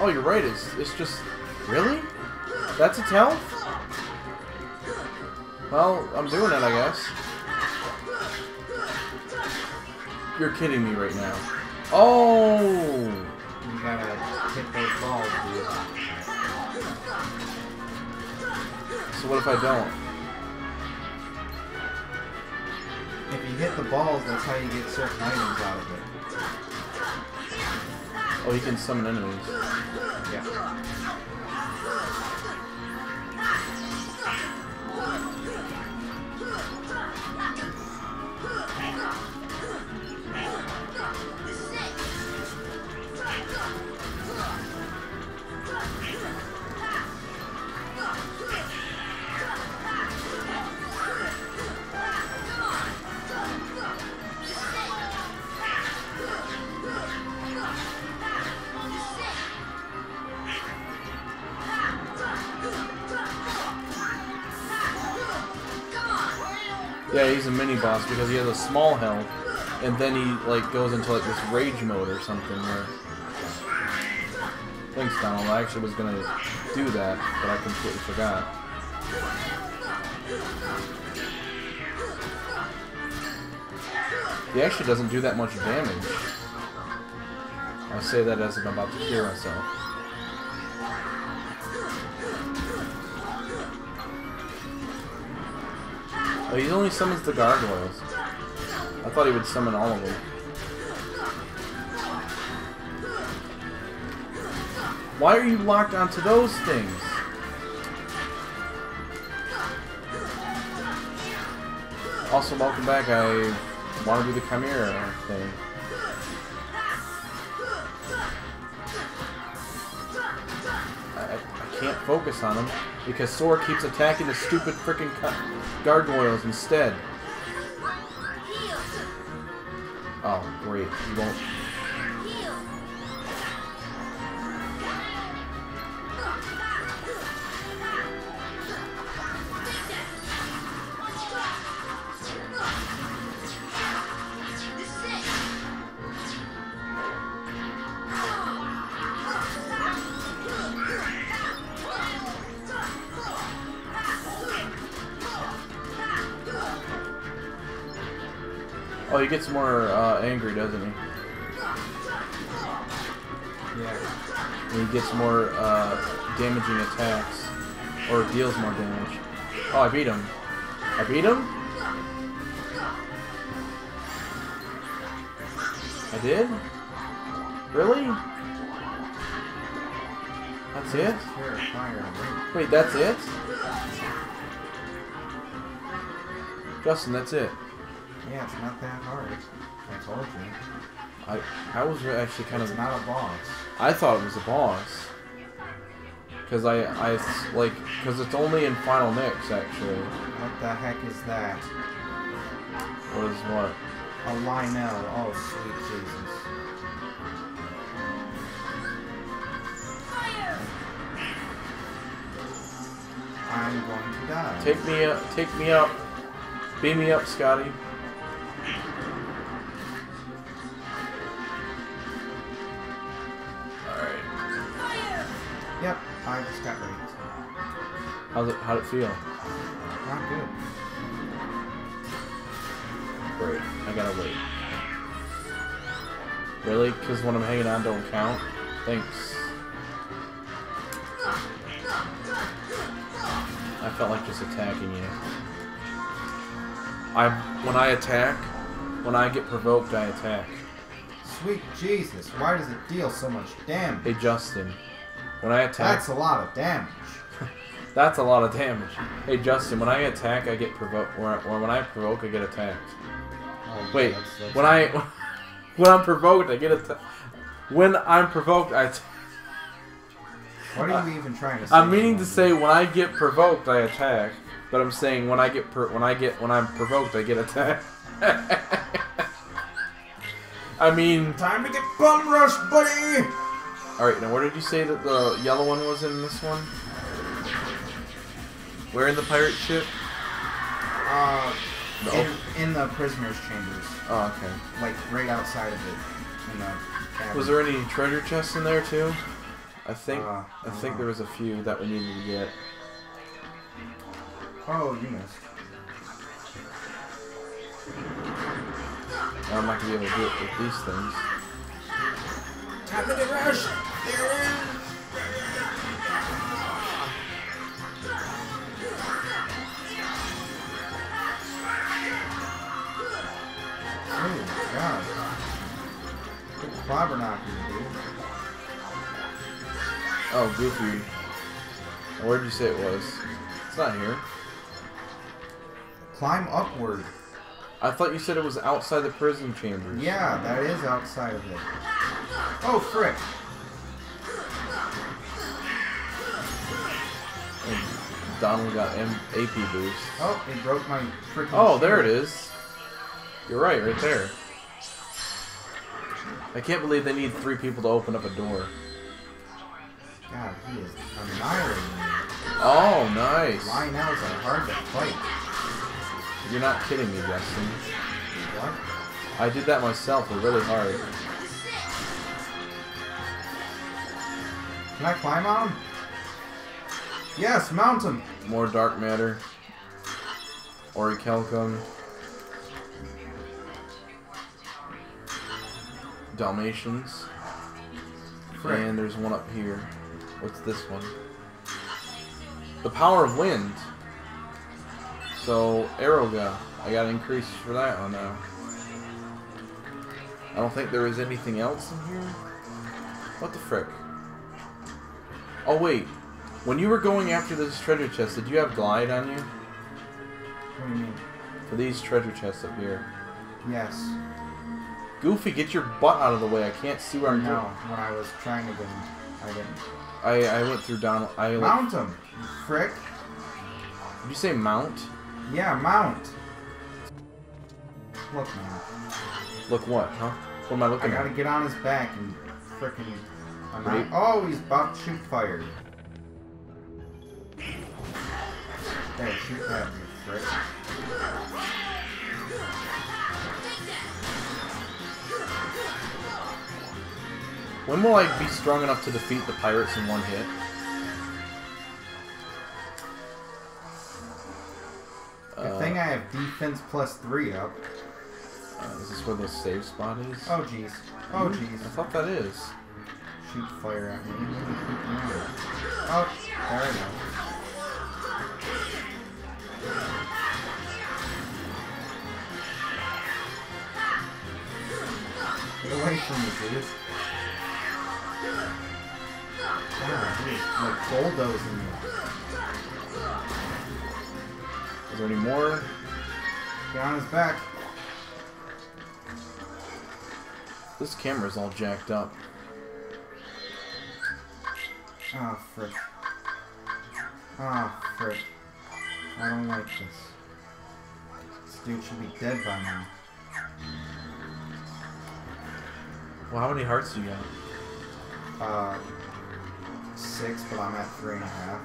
Oh, you're right. It's it's just really. That's its health. Well, I'm doing it, I guess. You're kidding me right now. Oh! You gotta hit those balls, dude. So what if I don't? If you hit the balls, that's how you get certain items out of it. Oh, he can summon enemies. Yeah. Yeah, he's a mini boss because he has a small health, and then he like goes into like this rage mode or something where. Thanks, Donald. I actually was gonna do that, but I completely forgot. He actually doesn't do that much damage. I say that as I'm about to heal myself. Oh, he only summons the gargoyles. I thought he would summon all of them. Why are you locked onto those things? Also, welcome back. I want to do the Chimera thing. Can't focus on him because Sora keeps attacking the stupid freaking gargoyles instead. Oh, great. You won't. Oh, he gets more uh, angry, doesn't he? Yeah. And he gets more uh, damaging attacks. Or deals more damage. Oh, I beat him. I beat him? I did? Really? That's it? Fire, fire, wait. Wait, that's it? Justin, that's it. Yeah, it's not that hard. I told you. I I was actually kind It's of not a boss. I thought it was a boss. Cause I I like cause it's only in Final Mix actually. What the heck is that? What is what? A Lynel. Oh, sweet Jesus. I'm going to die. Take me up, take me up, beam me up, Scotty. How'd it feel? Not good. Great. I gotta wait. Really? Cause when I'm hanging on don't count. Thanks. I felt like just attacking you. I when I attack, when I get provoked, I attack. Sweet Jesus, why does it deal so much damage? Hey Justin, when I attack, That's a lot of damage. That's a lot of damage. Hey Justin, when I attack, I get provoked, or, or when I provoke, I get attacked. Oh, Wait, that's- that's- when I when I'm provoked, I get attacked. When I'm provoked, I... What are you even trying to say? I'm meaning to say when I get provoked, I attack. But I'm saying when I get per- when I get when I'm provoked, I get attacked. I mean, Time to get bum rush, buddy! all right. Now, where did you say that the yellow one was in this one? Where in the pirate ship? Uh, No. in, in the prisoner's chambers. Oh, okay. Like, right outside of it. In the cabin. Was there any treasure chests in there too? I think Uh, I think there was a few that we needed to get. Oh, you missed. I'm not gonna be able to do it with these things. Time to get rush. There it is. Big clobber knocker, dude. Oh, Goofy. Where'd you say it was? It's not here. Climb upward. I thought you said it was outside the prison chambers. Yeah, that is outside of it. Oh, frick. And Donald got M AP boost. Oh, it broke my freaking. Oh, there it is. You're right, right there. I can't believe they need three people to open up a door. God, he is annihilating me. Oh, nice. Lynels are hard to fight. You're not kidding me, Justin. What? I did that myself. They're really hard. Can I climb on him? Yes, mount him. More dark matter. Orichalcum. Dalmatians. Frick. And there's one up here. What's this one? The power of wind. So, Aeroga. I got an increase for that one now. I don't think there is anything else in here. What the frick? Oh, wait. When you were going after this treasure chest, did you have glide on you? What do you mean? For these treasure chests up here. Yes. Goofy, get your butt out of the way. I can't see where I'm No, going. when I was trying to win, I didn't. I, I went through Donald. I Mount him, you frick. Did you say mount? Yeah, mount. Look, man. Look what, huh? What am I looking at? I gotta at? get on his back and frickin'. Oh, he's about to shoot fire. There, shoot that, you frick. When will I be strong enough to defeat the pirates in one hit? Good Uh, thing I have defense plus three up. uh, is this where the save spot is? Oh, jeez. Oh, jeez. I thought that is. Shoot fire at me. Oh, there I go. Get away from me, dude. Yeah, dude, like bulldozing me. Is there any more? Get on his back. This camera's all jacked up. Oh, frick. Oh, frick. I don't like this. This dude should be dead by now. Well, how many hearts do you got? Uh, six, but I'm at three and a half.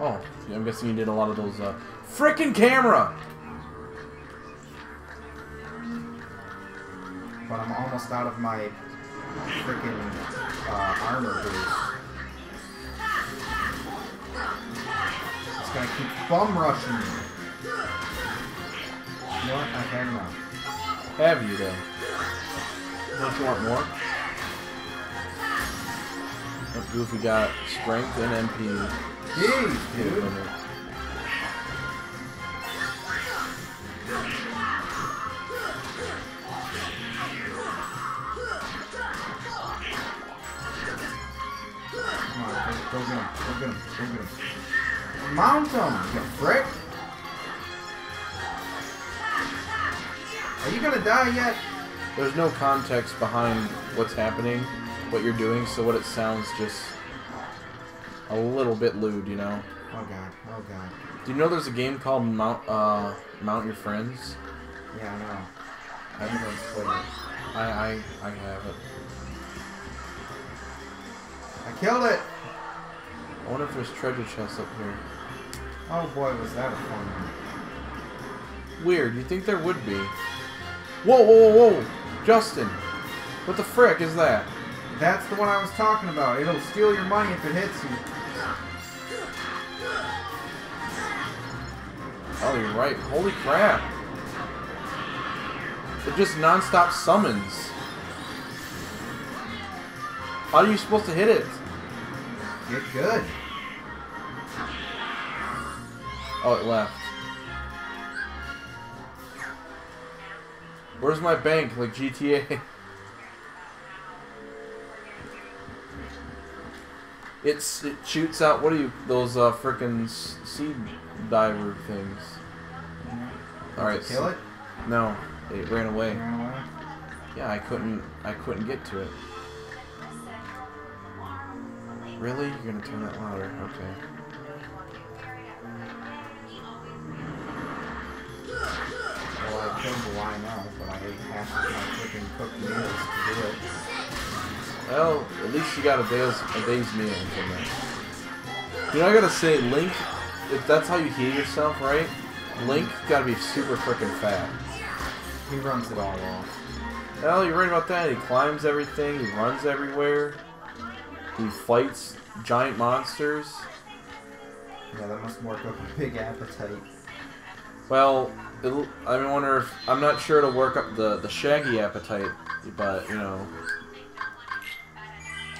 Oh, yeah, I'm guessing you did a lot of those, uh... Frickin' camera! But I'm almost out of my freaking uh, armor boost. It's gonna keep bum rushing me. What? I had enough. Have you, though? Don't you want more? Goofy got strength and MP. Jeez, dude. Come on, go, go get him. Go get him. Go get him. Mount him, you frick. Are you gonna die yet? There's no context behind what's happening, what you're doing, so what it sounds just a little bit lewd, you know? Oh god. Oh god. Do you know there's a game called Mount uh, Mount Your Friends? Yeah, I know. I haven't played it. I I I have it. I killed it! I wonder if there's treasure chests up here. Oh boy, was that a fun one. Weird. You think there would be? Whoa, whoa, whoa, whoa! Justin, what the frick is that? That's the one I was talking about. It'll steal your money if it hits you. Oh, you're right. Holy crap. They're just non-stop summons. How are you supposed to hit it? Get good. Oh, it left. Where's my bank? Like GTA. It's it shoots out. What are you? Those uh frickin' s- seed diver things. All right. Kill so- it. No, it ran away. Run away. Yeah, I couldn't. I couldn't get to it. Really? You're gonna turn that louder? Okay. Well, I killed the Lynel, but I ate half of my freaking cooked meals to do it. Well, at least you got a day's a day's meal from that. You know, I gotta say, Link. If that's how you heal yourself, right? Link gotta be super freaking fat. He runs it all off. Well, you're right about that. He climbs everything. He runs everywhere. He fights giant monsters. Yeah, that must work up a big appetite. Well, it'll, I wonder if I'm not sure it'll work up the the shaggy appetite, but you know.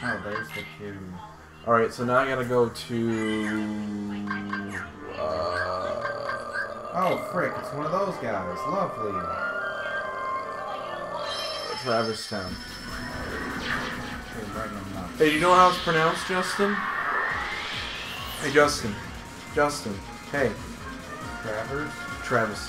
Oh, there's the cue. All right, so now I gotta go to. Uh, Oh, frick, it's one of those guys. Lovely. Travis Town. Should write them up. Hey, do you know how it's pronounced, Justin? Hey, Justin. Justin. Hey, Travers? Travis.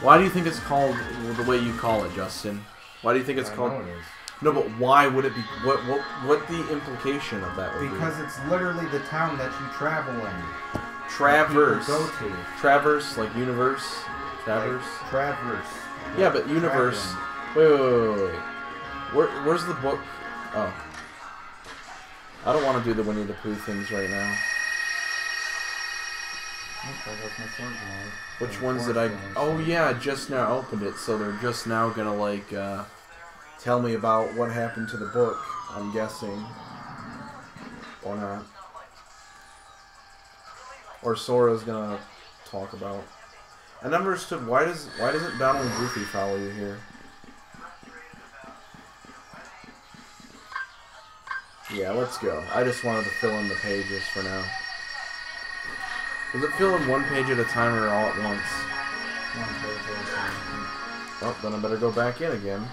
Why do you think it's called the way you call it, Justin? Why do you think it's I called? know it is. No, but why would it be? What what what the implication of that would Because it's literally the town that you travel in. Traverse. Go to. Traverse, like universe. Traverse. Like, Traverse. Yeah, but universe. Wait, wait, wait, wait, wait. Where, where's the book? Oh. I don't want to do the Winnie the Pooh things right now. Okay, that's my sword line. Which ones did I? Oh yeah, I just now opened it, so they're just now gonna like uh, tell me about what happened to the book. I'm guessing, or not, or Sora's gonna talk about. I never understood why does why doesn't Donald and Goofy follow you here? Yeah, let's go. I just wanted to fill in the pages for now. Does it fill in one page at a time or all at once? One page at a time. Well, then I better go back in again.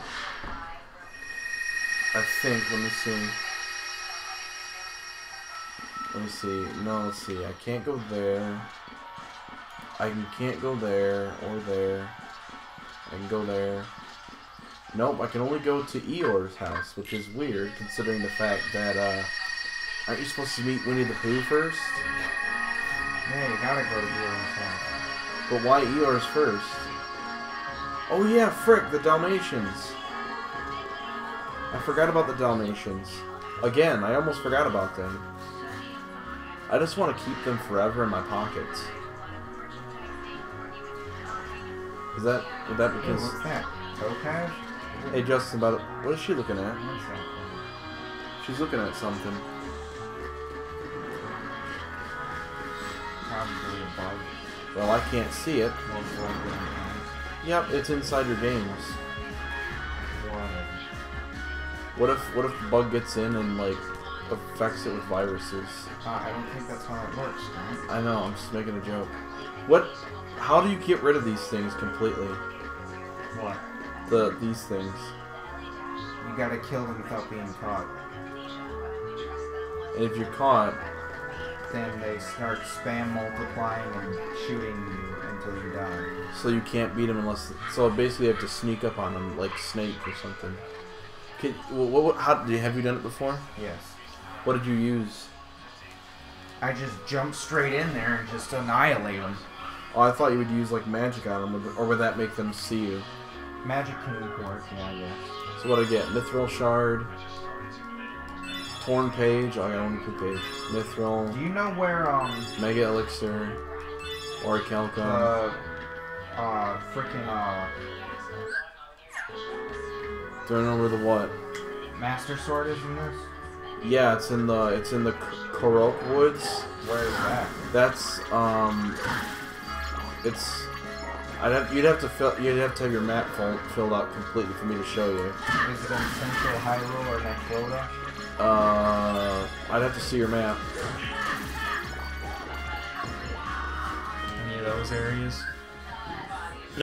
Think. Let me see. Let me see. No, let's see. I can't go there. I can- can't go there or there. I can go there. Nope, I can only go to Eeyore's house, which is weird considering the fact that, uh, aren't you supposed to meet Winnie the Pooh first? Yeah, you gotta go to Eeyores house. But why Eeyore's first? Oh yeah, frick, the Dalmatians. I forgot about the Dalmatians. Again, I almost forgot about them. I just want to keep them forever in my pockets. Is that would that Hey, because what's that? Topaz? Hey Justin about what is she looking at? She's looking at something. Probably a bug. Well, I can't see it. Yep, it's inside your games. What if what if the bug gets in and like affects it with viruses? Uh, I don't think that's how it works, man. I know, I'm just making a joke. What? How do you get rid of these things completely? What? The these things. You gotta kill them without being caught. And if you're caught, Then they start spam multiplying and shooting you until you die. so you can't beat them unless. So basically, you have to sneak up on them like Snake or something. Can, what, what, how, do you, have you done it before? Yes. What did you use? I just jump straight in there and just annihilate them. Oh, I thought you would use like magic on them, or would that make them see you? Magic can work, yeah, guess. So what I get? Mithril shard, torn page. Oh, I got only two page. Mithril, Do you know where um mega elixir, or orichalcum. the uh freaking uh Do I know where the what? Master Sword is in this? Yeah, it's in the it's in the Korok Woods. Where is that? That's um, it's. I'd have you'd have to fill you'd have to have your map full, filled out completely for me to show you. Is it Central Hyrule or? Uh, I'd have to see your map. Any of those areas?